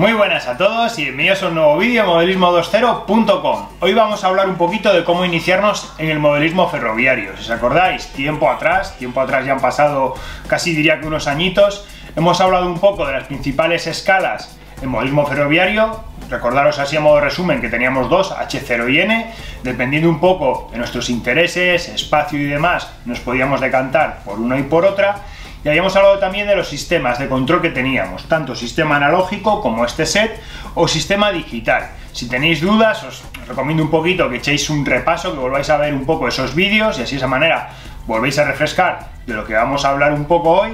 Muy buenas a todos y bienvenidos a un nuevo vídeo de modelismo20.com Hoy vamos a hablar un poquito de cómo iniciarnos en el modelismo ferroviario. Si os acordáis, tiempo atrás, tiempo atrás ya han pasado casi diría que unos añitos Hemos hablado un poco de las principales escalas en modelismo ferroviario. Recordaros así a modo resumen que teníamos dos, H0 y N. Dependiendo un poco de nuestros intereses, espacio y demás Nos podíamos decantar por una y por otra y habíamos hablado también de los sistemas de control que teníamos, tanto sistema analógico como este set o sistema digital. Si tenéis dudas, os recomiendo un poquito que echéis un repaso, que volváis a ver un poco esos vídeos y así de esa manera volvéis a refrescar de lo que vamos a hablar un poco hoy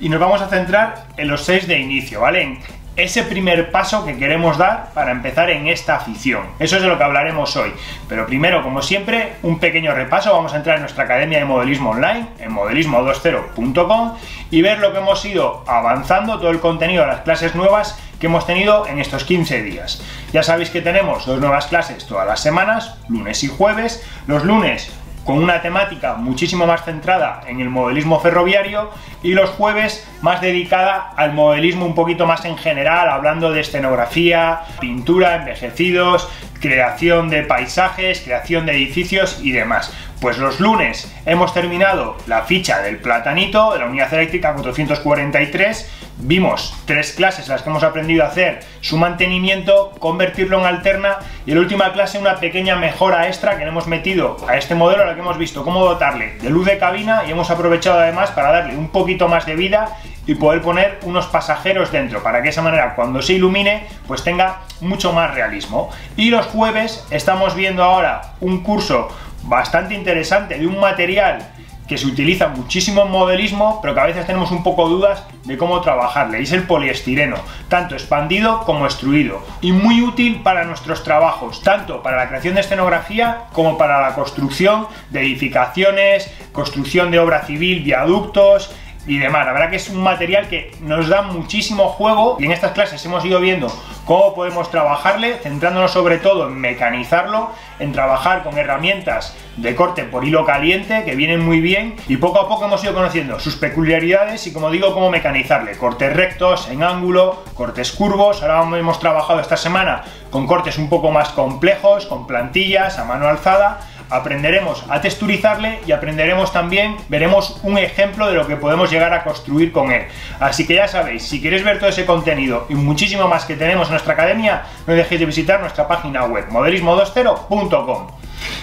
y nos vamos a centrar en los seis de inicio, ¿vale? Ese primer paso que queremos dar para empezar en esta afición. Eso es de lo que hablaremos hoy. Pero primero, como siempre, un pequeño repaso. Vamos a entrar en nuestra academia de modelismo online, en modelismo20.com, y ver lo que hemos ido avanzando, todo el contenido de las clases nuevas que hemos tenido en estos 15 días. Ya sabéis que tenemos dos nuevas clases todas las semanas, lunes y jueves. Los lunes con una temática muchísimo más centrada en el modelismo ferroviario y los jueves más dedicada al modelismo un poquito más en general, hablando de escenografía, pintura, envejecidos, creación de paisajes, creación de edificios y demás. Pues los lunes hemos terminado la ficha del platanito de la unidad eléctrica 443 Vimos tres clases las que hemos aprendido a hacer su mantenimiento, convertirlo en alterna y en la última clase una pequeña mejora extra que le hemos metido a este modelo a la que hemos visto cómo dotarle de luz de cabina y hemos aprovechado además para darle un poquito más de vida y poder poner unos pasajeros dentro para que de esa manera cuando se ilumine pues tenga mucho más realismo. Y los jueves estamos viendo ahora un curso bastante interesante de un material que se utiliza muchísimo en modelismo, pero que a veces tenemos un poco dudas de cómo trabajarle. Es el poliestireno, tanto expandido como extruido. Y muy útil para nuestros trabajos, tanto para la creación de escenografía como para la construcción de edificaciones, construcción de obra civil, viaductos, y demás. La verdad que es un material que nos da muchísimo juego y en estas clases hemos ido viendo cómo podemos trabajarle, centrándonos sobre todo en mecanizarlo, en trabajar con herramientas de corte por hilo caliente que vienen muy bien y poco a poco hemos ido conociendo sus peculiaridades y como digo cómo mecanizarle, cortes rectos, en ángulo, cortes curvos, ahora hemos trabajado esta semana con cortes un poco más complejos, con plantillas a mano alzada, aprenderemos a texturizarle y aprenderemos también, veremos un ejemplo de lo que podemos llegar a construir con él. Así que ya sabéis, si queréis ver todo ese contenido y muchísimo más que tenemos en nuestra academia, no dejéis de visitar nuestra página web modelismo20.com.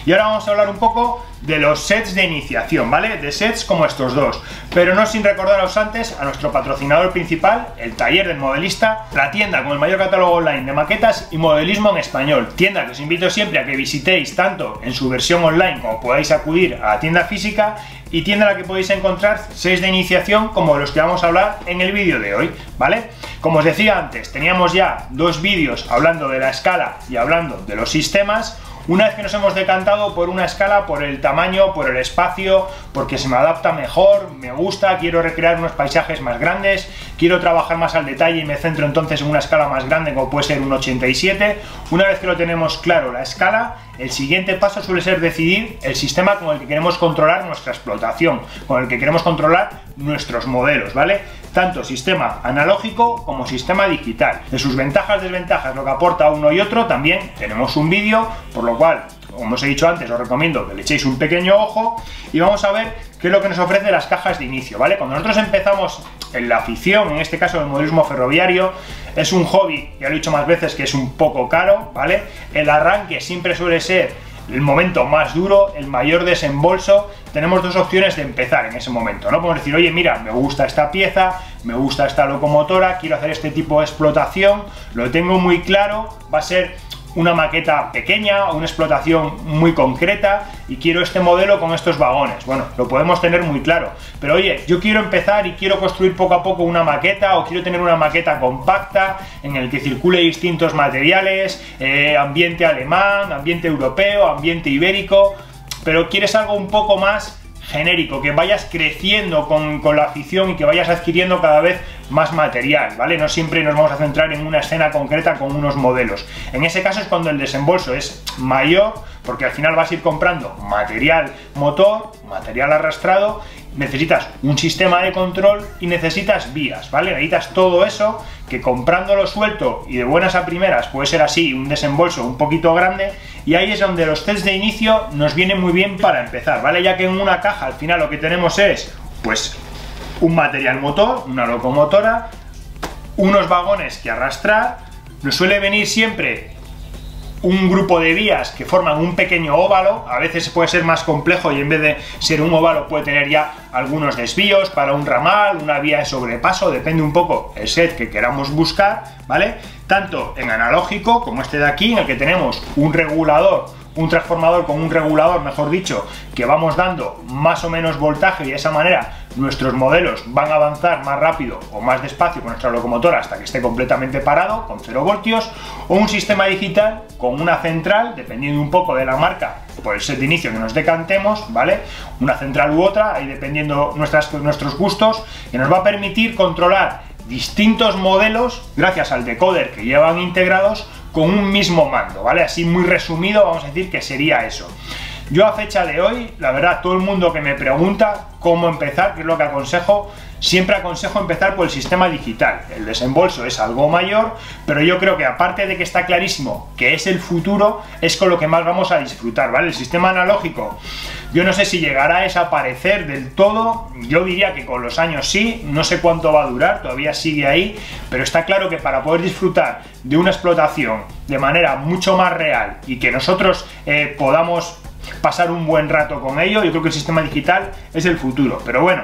Y ahora vamos a hablar un poco de los sets de iniciación, ¿vale? De sets como estos dos. Pero no sin recordaros antes a nuestro patrocinador principal, el taller del modelista, la tienda con el mayor catálogo online de maquetas y modelismo en español. Tienda que os invito siempre a que visitéis tanto en su versión online como podáis acudir a la tienda física y tienda en la que podéis encontrar sets de iniciación como los que vamos a hablar en el vídeo de hoy, ¿vale? Como os decía antes, teníamos ya dos vídeos hablando de la escala y hablando de los sistemas. Una vez que nos hemos decantado por una escala, por el tamaño, por el espacio, porque se me adapta mejor, me gusta, quiero recrear unos paisajes más grandes, quiero trabajar más al detalle y me centro entonces en una escala más grande como puede ser un 87. Una vez que lo tenemos claro la escala, el siguiente paso suele ser decidir el sistema con el que queremos controlar nuestra explotación, con el que queremos controlar nuestros modelos, ¿vale? Tanto sistema analógico como sistema digital. De sus ventajas, desventajas, lo que aporta uno y otro, también tenemos un vídeo, por lo cual como os he dicho antes, os recomiendo que le echéis un pequeño ojo y vamos a ver qué es lo que nos ofrece las cajas de inicio, ¿vale? Cuando nosotros empezamos en la afición, en este caso el modelismo ferroviario, es un hobby, ya lo he dicho más veces, que es un poco caro, ¿vale? El arranque siempre suele ser el momento más duro, el mayor desembolso, tenemos dos opciones de empezar en ese momento, ¿no? Podemos decir, oye, mira, me gusta esta pieza, me gusta esta locomotora, quiero hacer este tipo de explotación, lo tengo muy claro, va a ser una maqueta pequeña o una explotación muy concreta y quiero este modelo con estos vagones. Bueno, lo podemos tener muy claro. Pero oye, yo quiero empezar y quiero construir poco a poco una maqueta o quiero tener una maqueta compacta en el que circule distintos materiales, eh, ambiente alemán, ambiente europeo, ambiente ibérico, pero quieres algo un poco más genérico, que vayas creciendo con, con, la afición y que vayas adquiriendo cada vez más material, ¿vale? No siempre nos vamos a centrar en una escena concreta con unos modelos. En ese caso es cuando el desembolso es mayor, porque al final vas a ir comprando material motor, material arrastrado necesitas un sistema de control y necesitas vías, ¿vale? Necesitas todo eso que comprándolo suelto y de buenas a primeras puede ser así, un desembolso un poquito grande y ahí es donde los tests de inicio nos vienen muy bien para empezar, ¿vale? Ya que en una caja al final lo que tenemos es, pues, un material motor, una locomotora, unos vagones que arrastrar, nos suele venir siempre un grupo de vías que forman un pequeño óvalo, a veces puede ser más complejo y en vez de ser un óvalo puede tener ya algunos desvíos para un ramal, una vía de sobrepaso, depende un poco el set que queramos buscar, ¿vale? Tanto en analógico como este de aquí, en el que tenemos un regulador un transformador con un regulador, mejor dicho, que vamos dando más o menos voltaje y de esa manera nuestros modelos van a avanzar más rápido o más despacio con nuestra locomotora hasta que esté completamente parado, con 0 voltios, o un sistema digital con una central, dependiendo un poco de la marca, por el set de inicio que nos decantemos, ¿vale? Una central u otra, ahí dependiendo nuestros gustos, que nos va a permitir controlar distintos modelos gracias al decoder que llevan integrados con un mismo mando, ¿vale? Así muy resumido vamos a decir que sería eso. Yo a fecha de hoy, la verdad, todo el mundo que me pregunta cómo empezar, qué es lo que aconsejo, siempre aconsejo empezar por el sistema digital. El desembolso es algo mayor, pero yo creo que aparte de que está clarísimo que es el futuro, es con lo que más vamos a disfrutar, ¿vale? El sistema analógico, yo no sé si llegará a desaparecer del todo, yo diría que con los años sí, no sé cuánto va a durar, todavía sigue ahí, pero está claro que para poder disfrutar de una explotación de manera mucho más real y que nosotros eh, podamos pasar un buen rato con ello. Yo creo que el sistema digital es el futuro. Pero bueno,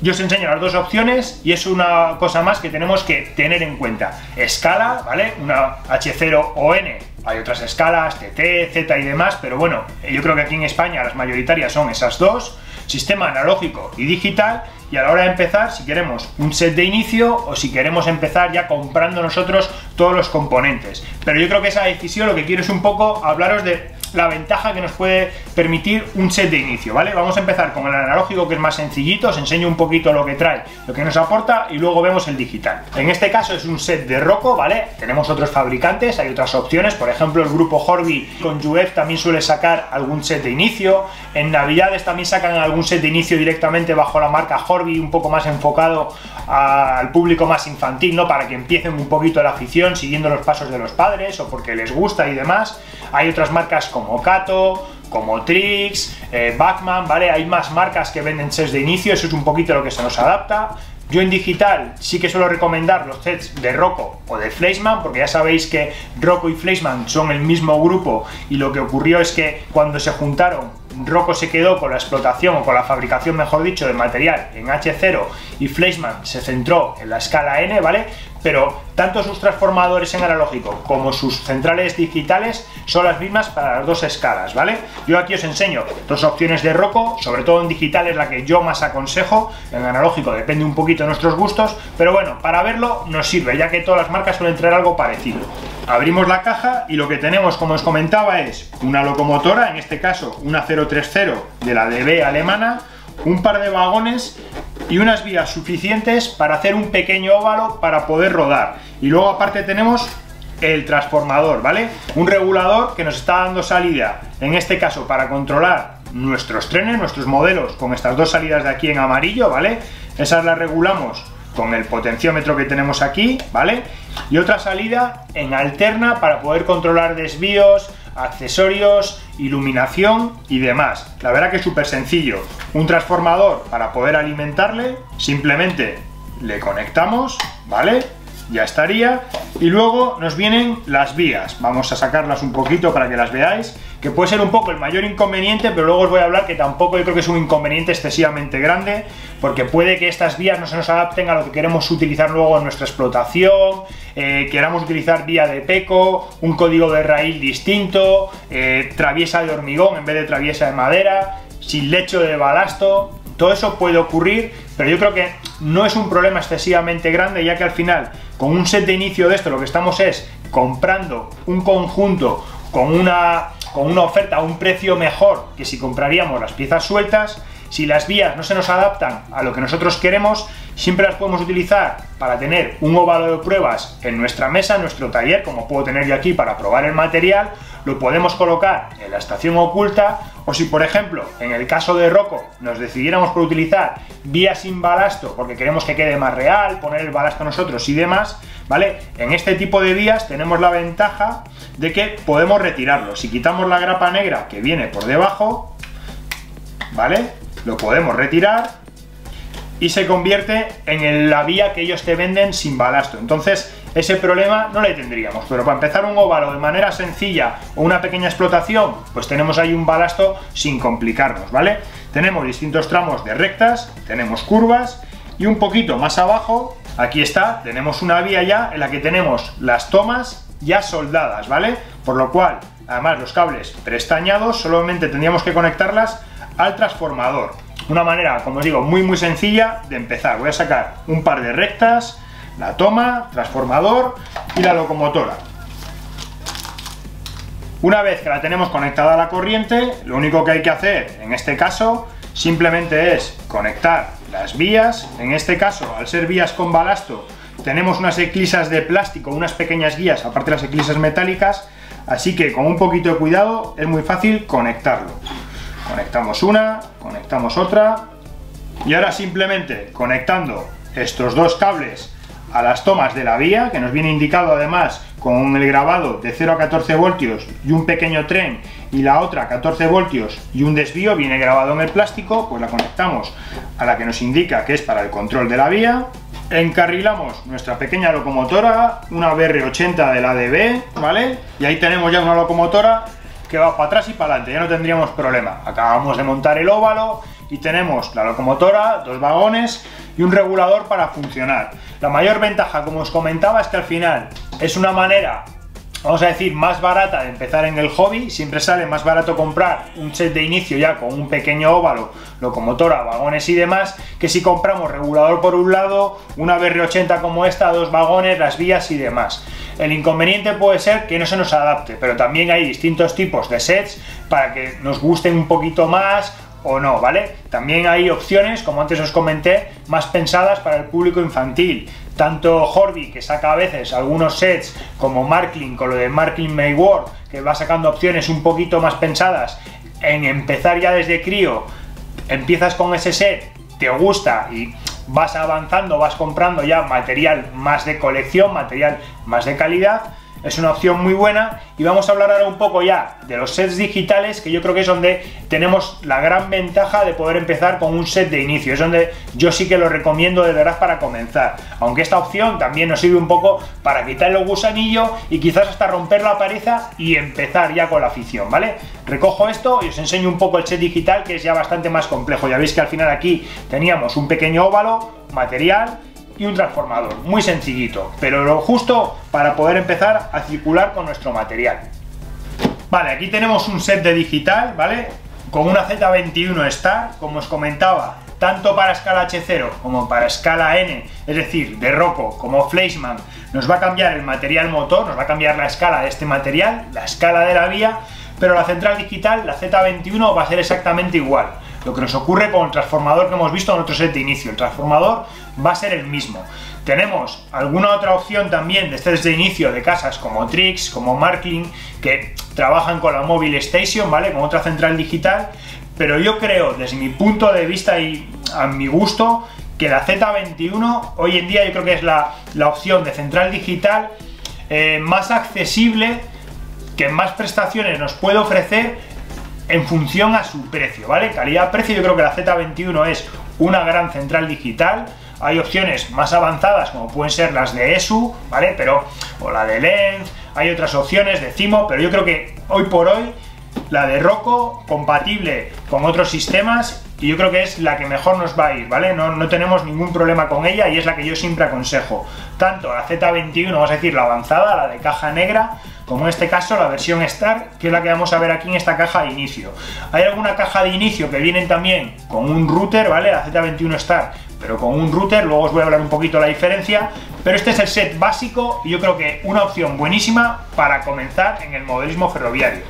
yo os enseño las dos opciones y es una cosa más que tenemos que tener en cuenta. Escala, ¿vale? Una H0 o N. Hay otras escalas, TT, Z y demás, pero bueno, yo creo que aquí en España las mayoritarias son esas dos. Sistema analógico y digital. Y a la hora de empezar, si queremos un set de inicio o si queremos empezar ya comprando nosotros todos los componentes. Pero yo creo que esa decisión lo que quiero es un poco hablaros de la ventaja que nos puede permitir un set de inicio, ¿vale? Vamos a empezar con el analógico que es más sencillito, os enseño un poquito lo que trae, lo que nos aporta y luego vemos el digital. En este caso es un set de Rocco, ¿vale? Tenemos otros fabricantes, hay otras opciones, por ejemplo el grupo Horby con UF también suele sacar algún set de inicio, en Navidades también sacan algún set de inicio directamente bajo la marca Horby, un poco más enfocado al público más infantil, ¿no? Para que empiecen un poquito la afición siguiendo los pasos de los padres o porque les gusta y demás. Hay otras marcas como Kato, como Trix, eh, Backman, ¿vale? Hay más marcas que venden sets de inicio, eso es un poquito lo que se nos adapta. Yo en digital sí que suelo recomendar los sets de Rocco o de Fleischmann, porque ya sabéis que Rocco y Fleischmann son el mismo grupo y lo que ocurrió es que cuando se juntaron Rocco se quedó con la explotación o con la fabricación, mejor dicho, de material en H0 y Fleischmann se centró en la escala N, ¿vale? Pero tanto sus transformadores en analógico como sus centrales digitales son las mismas para las dos escalas, ¿vale? Yo aquí os enseño dos opciones de Rocco, sobre todo en digital es la que yo más aconsejo, en analógico depende un poquito de nuestros gustos, pero bueno, para verlo nos sirve, ya que todas las marcas suelen traer algo parecido. Abrimos la caja y lo que tenemos, como os comentaba, es una locomotora, en este caso una 030 de la DB alemana, un par de vagones y unas vías suficientes para hacer un pequeño óvalo para poder rodar. Y luego aparte tenemos el transformador, ¿vale? Un regulador que nos está dando salida, en este caso para controlar nuestros trenes, nuestros modelos, con estas dos salidas de aquí en amarillo, ¿vale? Esas las regulamos con el potenciómetro que tenemos aquí, ¿vale? Y otra salida en alterna para poder controlar desvíos, accesorios, iluminación y demás. La verdad que es súper sencillo. Un transformador para poder alimentarle, simplemente le conectamos, ¿vale? Ya estaría. Y luego nos vienen las vías. Vamos a sacarlas un poquito para que las veáis. Que puede ser un poco el mayor inconveniente, pero luego os voy a hablar que tampoco yo creo que es un inconveniente excesivamente grande, porque puede que estas vías no se nos adapten a lo que queremos utilizar luego en nuestra explotación, eh, queramos utilizar vía de peco, un código de raíl distinto, eh, traviesa de hormigón en vez de traviesa de madera, sin lecho de balasto, todo eso puede ocurrir, pero yo creo que no es un problema excesivamente grande, ya que al final, con un set de inicio de esto, lo que estamos es comprando un conjunto con una, con una oferta a un precio mejor que si compraríamos las piezas sueltas Si las vías no se nos adaptan a lo que nosotros queremos, siempre las podemos utilizar para tener un óvalo de pruebas en nuestra mesa, en nuestro taller, como puedo tener yo aquí para probar el material, lo podemos colocar en la estación oculta o si por ejemplo en el caso de Rocco nos decidiéramos por utilizar vías sin balasto porque queremos que quede más real, poner el balasto nosotros y demás, ¿vale? En este tipo de vías tenemos la ventaja de que podemos retirarlo. Si quitamos la grapa negra que viene por debajo, ¿vale? Lo podemos retirar y se convierte en la vía que ellos te venden sin balasto. Entonces, ese problema no le tendríamos. Pero para empezar un óvalo de manera sencilla o una pequeña explotación, pues tenemos ahí un balasto sin complicarnos, ¿vale? Tenemos distintos tramos de rectas, tenemos curvas y un poquito más abajo, aquí está, tenemos una vía ya en la que tenemos las tomas ya soldadas, ¿vale? Por lo cual, además los cables prestañados, solamente tendríamos que conectarlas al transformador. Una manera, como os digo, muy muy sencilla de empezar. Voy a sacar un par de rectas, la toma, transformador y la locomotora. Una vez que la tenemos conectada a la corriente, lo único que hay que hacer en este caso simplemente es conectar las vías. En este caso, al ser vías con balasto, tenemos unas eclisas de plástico, unas pequeñas guías, aparte de las eclisas metálicas, así que con un poquito de cuidado es muy fácil conectarlo. Conectamos una, conectamos otra, y ahora simplemente conectando estos dos cables a las tomas de la vía, que nos viene indicado además con el grabado de 0 a 14 voltios y un pequeño tren y la otra 14 voltios y un desvío viene grabado en el plástico, pues la conectamos a la que nos indica que es para el control de la vía, encarrilamos nuestra pequeña locomotora, una BR80 de la ADB, ¿vale? Y ahí tenemos ya una locomotora que va para atrás y para adelante, ya no tendríamos problema. Acabamos de montar el óvalo y tenemos la locomotora, dos vagones y un regulador para funcionar. La mayor ventaja, como os comentaba, es que al final es una manera vamos a decir, más barata de empezar en el hobby. Siempre sale más barato comprar un set de inicio ya con un pequeño óvalo, locomotora, vagones y demás, que si compramos regulador por un lado, una BR80 como esta, dos vagones, las vías y demás. El inconveniente puede ser que no se nos adapte, pero también hay distintos tipos de sets para que nos gusten un poquito más o no, ¿vale? También hay opciones, como antes os comenté, más pensadas para el público infantil. Tanto Horby, que saca a veces algunos sets, como Marklin, con lo de Marklin May Work, que va sacando opciones un poquito más pensadas en empezar ya desde crío, empiezas con ese set, te gusta y vas avanzando, vas comprando ya material más de colección, material más de calidad, es una opción muy buena y vamos a hablar ahora un poco ya de los sets digitales que yo creo que es donde tenemos la gran ventaja de poder empezar con un set de inicio, es donde yo sí que lo recomiendo de verdad para comenzar, aunque esta opción también nos sirve un poco para quitar el gusanillo y quizás hasta romper la pared y empezar ya con la afición, ¿vale? Recojo esto y os enseño un poco el set digital que es ya bastante más complejo, ya veis que al final aquí teníamos un pequeño óvalo, material, y un transformador, muy sencillito, pero lo justo para poder empezar a circular con nuestro material. Vale, aquí tenemos un set de digital, ¿vale? Con una Z21 Star, como os comentaba, tanto para escala H0 como para escala N, es decir, de Rocco como Fleischmann, nos va a cambiar el material motor, nos va a cambiar la escala de este material, la escala de la vía, pero la central digital, la Z21, va a ser exactamente igual. Lo que nos ocurre con el transformador que hemos visto en otro set de inicio. El transformador va a ser el mismo. Tenemos alguna otra opción también de este de inicio de casas como Trix, como Markling, que trabajan con la Mobile Station, ¿vale? Con otra central digital. Pero yo creo, desde mi punto de vista y a mi gusto, que la Z21 hoy en día yo creo que es la, opción de central digital eh, más accesible, que más prestaciones nos puede ofrecer en función a su precio, ¿vale? Calidad-precio, yo creo que la Z21 es una gran central digital. Hay opciones más avanzadas como pueden ser las de ESU, ¿vale? Pero, o la de Lens, hay otras opciones de Cimo, pero yo creo que hoy por hoy la de Rocco, compatible con otros sistemas, y yo creo que es la que mejor nos va a ir, ¿vale? No, no tenemos ningún problema con ella y es la que yo siempre aconsejo. Tanto la Z21, vamos a decir la avanzada, la de caja negra, como en este caso la versión Star, que es la que vamos a ver aquí en esta caja de inicio. Hay alguna caja de inicio que vienen también con un router, ¿vale? La Z21 Star, pero con un router, luego os voy a hablar un poquito la diferencia, pero este es el set básico y yo creo que una opción buenísima para comenzar en el modelismo ferroviario.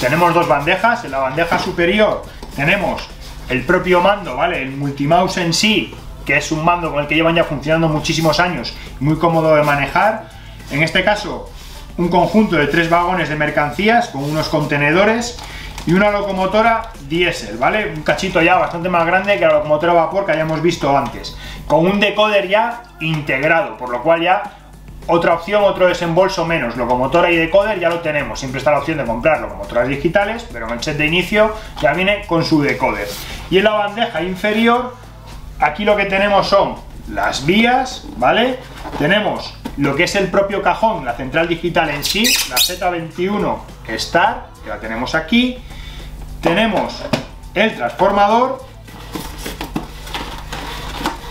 Tenemos dos bandejas, en la bandeja superior tenemos el propio mando, ¿vale? El multimouse en sí, que es un mando con el que llevan ya funcionando muchísimos años, muy cómodo de manejar. En este caso, un conjunto de tres vagones de mercancías con unos contenedores y una locomotora diésel, ¿vale? Un cachito ya bastante más grande que la locomotora vapor que hayamos visto antes, con un decoder ya integrado, por lo cual ya otra opción, otro desembolso menos, locomotora y decoder ya lo tenemos, siempre está la opción de comprar locomotoras digitales, pero en el set de inicio ya viene con su decoder. Y en la bandeja inferior, aquí lo que tenemos son las vías, ¿vale? Tenemos lo que es el propio cajón, la central digital en sí, la Z21 Star, que la tenemos aquí, tenemos el transformador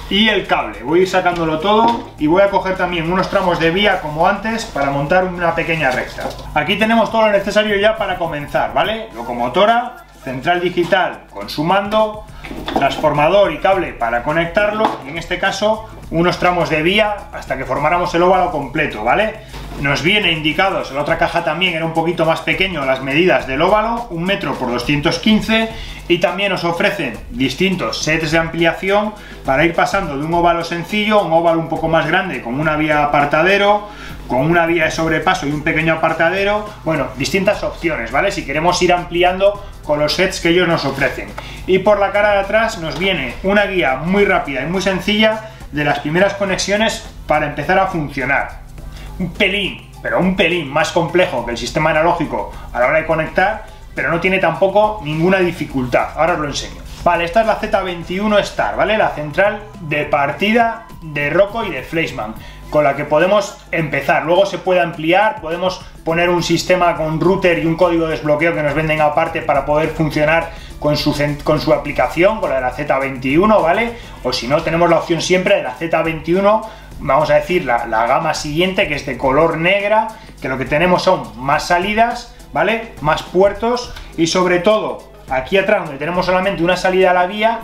y el cable. Voy a ir sacándolo todo y voy a coger también unos tramos de vía como antes para montar una pequeña recta. Aquí tenemos todo lo necesario ya para comenzar, ¿vale? Locomotora, central digital con su mando, transformador y cable para conectarlo y en este caso unos tramos de vía hasta que formáramos el óvalo completo, ¿vale? Nos viene indicados, la otra caja también era un poquito más pequeño las medidas del óvalo, un metro por 215 y también nos ofrecen distintos sets de ampliación para ir pasando de un óvalo sencillo a un óvalo un poco más grande con una vía apartadero, con una vía de sobrepaso y un pequeño apartadero, bueno, distintas opciones, ¿vale? Si queremos ir ampliando con los sets que ellos nos ofrecen. Y por la cara de atrás nos viene una guía muy rápida y muy sencilla de las primeras conexiones para empezar a funcionar un pelín, pero un pelín más complejo que el sistema analógico a la hora de conectar, pero no tiene tampoco ninguna dificultad. Ahora os lo enseño. Vale, esta es la Z21 Star, ¿vale? La central de partida de Rocco y de Fleischmann, con la que podemos empezar. Luego se puede ampliar, podemos poner un sistema con router y un código de desbloqueo que nos venden aparte para poder funcionar con su, con su aplicación, con la de la Z21, ¿vale? O si no, tenemos la opción siempre de la Z21 vamos a decir, la, gama siguiente, que es de color negra, que lo que tenemos son más salidas, ¿vale? Más puertos y sobre todo, aquí atrás donde tenemos solamente una salida a la vía,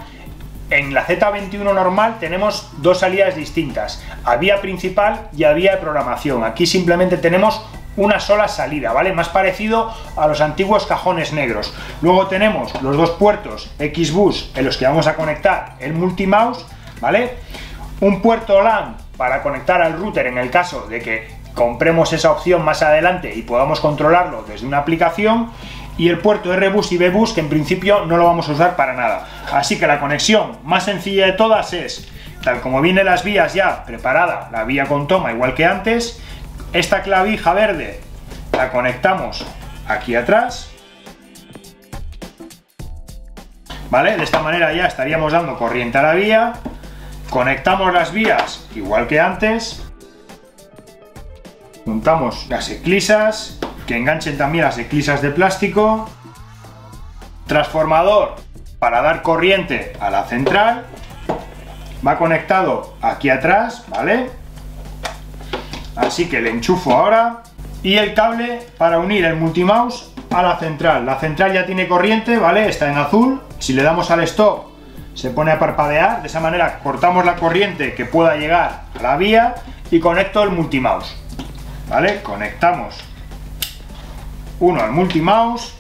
en la Z21 normal tenemos dos salidas distintas, a vía principal y a vía de programación. Aquí simplemente tenemos una sola salida, ¿vale? Más parecido a los antiguos cajones negros. Luego tenemos los dos puertos Xbus en los que vamos a conectar el multimouse, ¿vale? Un puerto LAN para conectar al router en el caso de que compremos esa opción más adelante y podamos controlarlo desde una aplicación y el puerto RBus y BBus que en principio no lo vamos a usar para nada. Así que la conexión más sencilla de todas es, tal como vienen las vías ya preparada, la vía con toma igual que antes, esta clavija verde la conectamos aquí atrás, ¿vale? De esta manera ya estaríamos dando corriente a la vía, Conectamos las vías igual que antes. Juntamos las eclisas, que enganchen también las eclisas de plástico. Transformador para dar corriente a la central. Va conectado aquí atrás, ¿vale? Así que le enchufo ahora. Y el cable para unir el multimouse a la central. La central ya tiene corriente, ¿vale? Está en azul. Si le damos al stop se pone a parpadear, de esa manera cortamos la corriente que pueda llegar a la vía y conecto el multimouse. ¿Vale? Conectamos uno al multimouse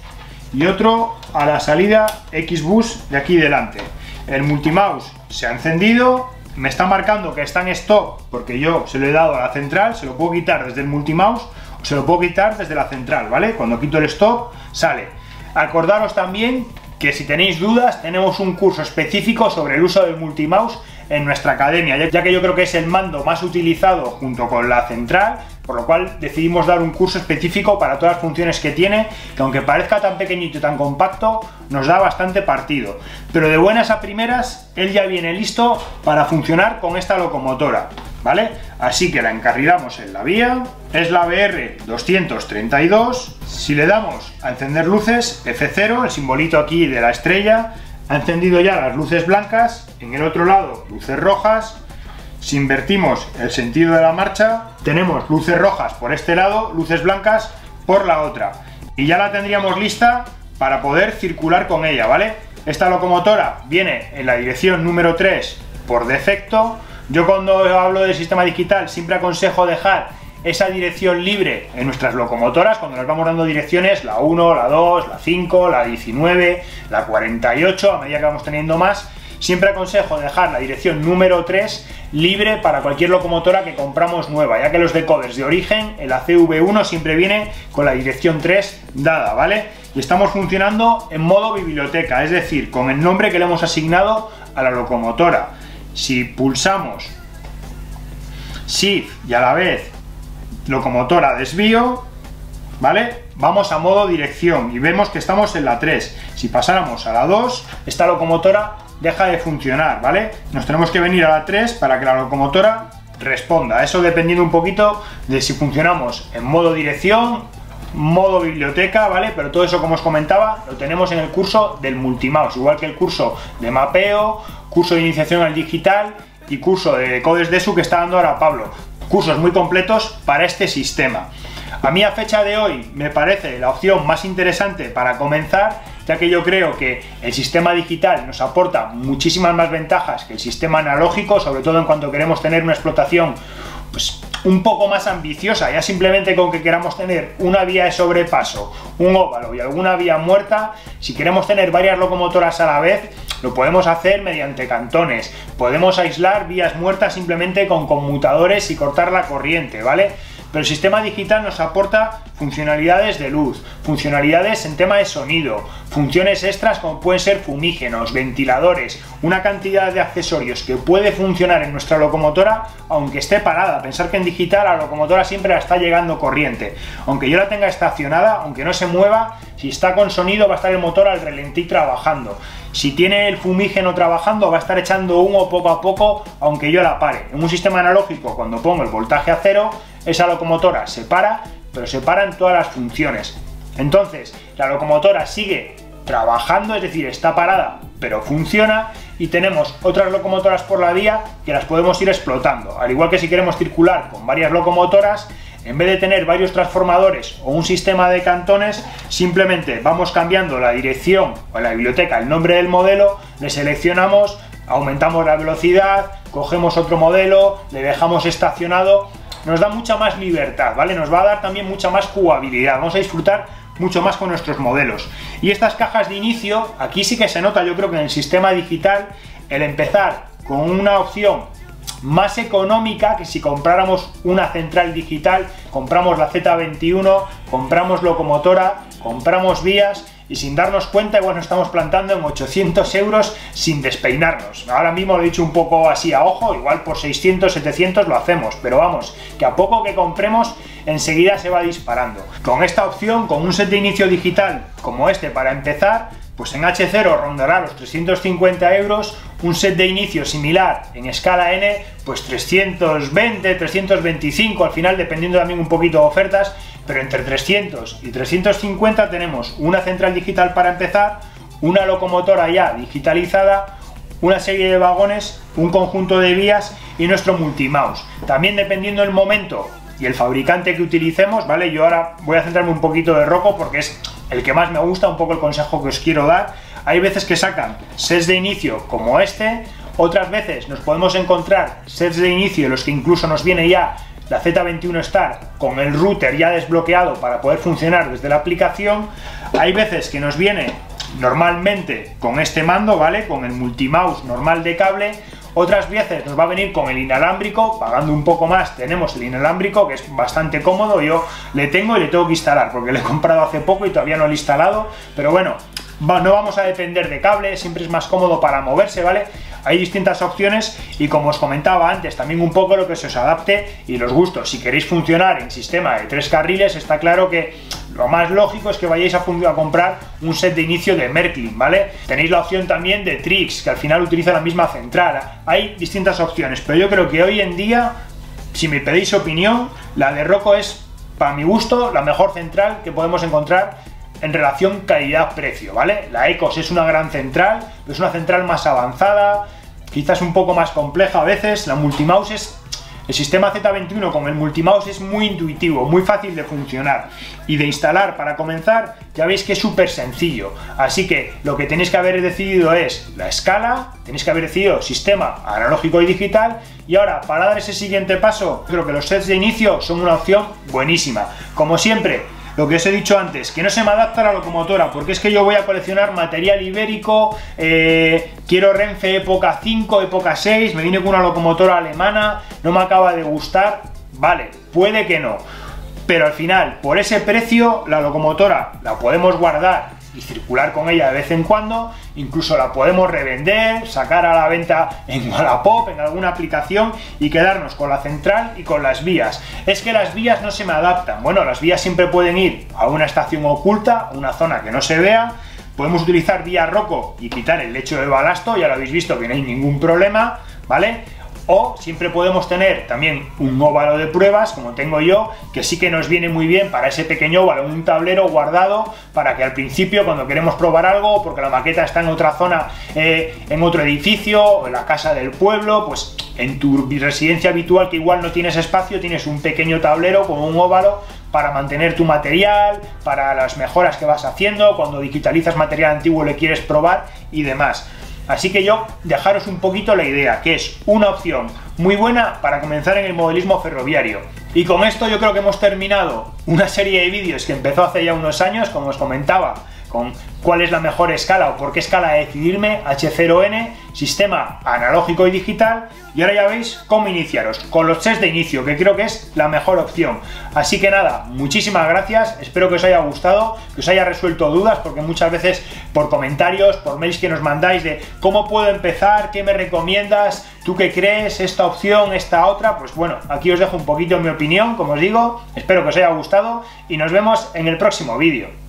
y otro a la salida Xbus de aquí delante. El multimouse se ha encendido, me está marcando que está en stop porque yo se lo he dado a la central, se lo puedo quitar desde el multimouse o se lo puedo quitar desde la central, ¿vale? Cuando quito el stop sale. Acordaros también que si tenéis dudas tenemos un curso específico sobre el uso del multimouse en nuestra academia, ya que yo creo que es el mando más utilizado junto con la central, por lo cual decidimos dar un curso específico para todas las funciones que tiene, que aunque parezca tan pequeñito y tan compacto, nos da bastante partido. Pero de buenas a primeras, él ya viene listo para funcionar con esta locomotora. ¿Vale? Así que la encarrilamos en la vía, es la BR232, si le damos a encender luces, F0, el simbolito aquí de la estrella, ha encendido ya las luces blancas, en el otro lado luces rojas, si invertimos el sentido de la marcha, tenemos luces rojas por este lado, luces blancas por la otra. Y ya la tendríamos lista para poder circular con ella, ¿vale? Esta locomotora viene en la dirección número 3 por defecto, yo cuando hablo del sistema digital siempre aconsejo dejar esa dirección libre en nuestras locomotoras, cuando nos vamos dando direcciones, la 1, la 2, la 5, la 19, la 48, a medida que vamos teniendo más, siempre aconsejo dejar la dirección número 3 libre para cualquier locomotora que compramos nueva, ya que los decoders de origen, el ACV1 siempre viene con la dirección 3 dada, ¿vale? Y estamos funcionando en modo biblioteca, es decir, con el nombre que le hemos asignado a la locomotora. Si pulsamos Shift y a la vez locomotora desvío, ¿vale? Vamos a modo dirección y vemos que estamos en la 3. Si pasáramos a la 2, esta locomotora deja de funcionar, ¿vale? Nos tenemos que venir a la 3 para que la locomotora responda. Eso dependiendo un poquito de si funcionamos en modo dirección, modo biblioteca, ¿vale? Pero todo eso, como os comentaba, lo tenemos en el curso del multimouse, igual que el curso de mapeo, curso de iniciación al digital y curso de codes de su que está dando ahora Pablo. Cursos muy completos para este sistema. A mí a fecha de hoy me parece la opción más interesante para comenzar, ya que yo creo que el sistema digital nos aporta muchísimas más ventajas que el sistema analógico, sobre todo en cuanto queremos tener una explotación pues, un poco más ambiciosa, ya simplemente con que queramos tener una vía de sobrepaso, un óvalo y alguna vía muerta, si queremos tener varias locomotoras a la vez, lo podemos hacer mediante cantones, podemos aislar vías muertas simplemente con conmutadores y cortar la corriente, ¿vale? Pero el sistema digital nos aporta funcionalidades de luz, funcionalidades en tema de sonido, funciones extras como pueden ser fumígenos, ventiladores, una cantidad de accesorios que puede funcionar en nuestra locomotora aunque esté parada. Pensar que en digital la locomotora siempre la está llegando corriente. Aunque yo la tenga estacionada, aunque no se mueva, si está con sonido va a estar el motor al relentí trabajando. Si tiene el fumígeno trabajando va a estar echando humo poco a poco aunque yo la pare. En un sistema analógico cuando pongo el voltaje a cero esa locomotora se para, pero se para en todas las funciones. Entonces, la locomotora sigue trabajando, es decir, está parada, pero funciona, y tenemos otras locomotoras por la vía que las podemos ir explotando. Al igual que si queremos circular con varias locomotoras, en vez de tener varios transformadores o un sistema de cantones, simplemente vamos cambiando la dirección o la biblioteca, el nombre del modelo, le seleccionamos, aumentamos la velocidad, cogemos otro modelo, le dejamos estacionado nos da mucha más libertad, ¿vale? Nos va a dar también mucha más jugabilidad, vamos a disfrutar mucho más con nuestros modelos. Y estas cajas de inicio, aquí sí que se nota, yo creo que en el sistema digital, el empezar con una opción más económica que si compráramos una central digital, compramos la Z21, compramos locomotora, compramos vías y sin darnos cuenta igual nos estamos plantando en 800 euros sin despeinarnos. Ahora mismo lo he dicho un poco así a ojo, igual por 600, 700 lo hacemos, pero vamos, que a poco que compremos enseguida se va disparando. Con esta opción, con un set de inicio digital como este para empezar, pues en H0 rondará los 350 euros, un set de inicio similar en escala N, pues 320, 325, al final dependiendo también un poquito de ofertas, pero entre 300 y 350 tenemos una central digital para empezar, una locomotora ya digitalizada, una serie de vagones, un conjunto de vías y nuestro multimouse. También dependiendo del momento y el fabricante que utilicemos, ¿vale? Yo ahora voy a centrarme un poquito de Rocco porque es el que más me gusta, un poco el consejo que os quiero dar. Hay veces que sacan sets de inicio como este, otras veces nos podemos encontrar sets de inicio los que incluso nos viene ya la Z21 Star con el router ya desbloqueado para poder funcionar desde la aplicación. Hay veces que nos viene normalmente con este mando, ¿vale? Con el multimouse normal de cable. Otras veces nos va a venir con el inalámbrico, pagando un poco más tenemos el inalámbrico que es bastante cómodo, yo le tengo y le tengo que instalar porque le he comprado hace poco y todavía no lo he instalado, pero bueno, no vamos a depender de cable, siempre es más cómodo para moverse, ¿vale? Hay distintas opciones y como os comentaba antes, también un poco lo que se os adapte y los gustos. Si queréis funcionar en sistema de tres carriles, está claro que lo más lógico es que vayáis a, a comprar un set de inicio de Merklin, ¿vale? Tenéis la opción también de Trix, que al final utiliza la misma central. Hay distintas opciones, pero yo creo que hoy en día, si me pedéis opinión, la de Rocco es, para mi gusto, la mejor central que podemos encontrar en relación calidad-precio, ¿vale? La ECOS es una gran central, es una central más avanzada, quizás un poco más compleja a veces, la Multimouse es El sistema Z21 con el multimouse es muy intuitivo, muy fácil de funcionar y de instalar para comenzar, ya veis que es súper sencillo. Así que lo que tenéis que haber decidido es la escala, tenéis que haber decidido sistema analógico y digital y ahora para dar ese siguiente paso, creo que los sets de inicio son una opción buenísima. Como siempre, lo que os he dicho antes, que no se me adapta la locomotora, porque es que yo voy a coleccionar material ibérico, eh, quiero Renfe época 5, época 6, me viene con una locomotora alemana, no me acaba de gustar, vale, puede que no. Pero al final, por ese precio, la locomotora la podemos guardar y circular con ella de vez en cuando, incluso la podemos revender, sacar a la venta en Wallapop, en alguna aplicación y quedarnos con la central y con las vías. Es que las vías no se me adaptan. Bueno, las vías siempre pueden ir a una estación oculta, a una zona que no se vea. Podemos utilizar vía roco y quitar el lecho de balasto, ya lo habéis visto que no hay ningún problema, ¿vale? O siempre podemos tener también un óvalo de pruebas, como tengo yo, que sí que nos viene muy bien para ese pequeño óvalo, un tablero guardado para que al principio, cuando queremos probar algo, porque la maqueta está en otra zona, eh, en otro edificio, o en la casa del pueblo, pues en tu residencia habitual que igual no tienes espacio, tienes un pequeño tablero con un óvalo para mantener tu material, para las mejoras que vas haciendo, cuando digitalizas material antiguo le quieres probar y demás. Así que yo dejaros un poquito la idea, que es una opción muy buena para comenzar en el modelismo ferroviario. Y con esto yo creo que hemos terminado una serie de vídeos que empezó hace ya unos años, como os comentaba, con cuál es la mejor escala o por qué escala decidirme, H0N, sistema analógico y digital, y ahora ya veis cómo iniciaros, con los test de inicio, que creo que es la mejor opción. Así que nada, muchísimas gracias, espero que os haya gustado, que os haya resuelto dudas, porque muchas veces por comentarios, por mails que nos mandáis de cómo puedo empezar, qué me recomiendas, tú qué crees, esta opción, esta otra, pues bueno, aquí os dejo un poquito mi opinión, como os digo, espero que os haya gustado y nos vemos en el próximo vídeo.